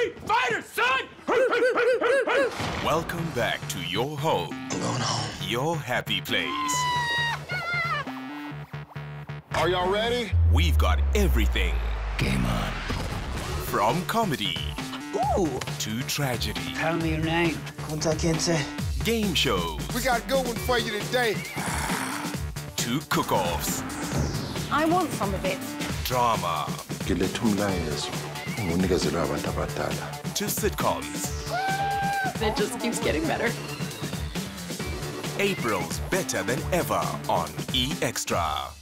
Street Fighter, son! Welcome back to your home, I'm going home. your happy place. Are y'all ready? We've got everything Game on. from comedy Ooh. to tragedy, Tell me your name. Kunta Kinte. game shows We got a good one for you today. to cook-offs, I want some of it. drama ngiletha umlayezo ungunikezelwe abantu abadala to sitcoms. It just keeps getting better. April's better than ever on E Extra.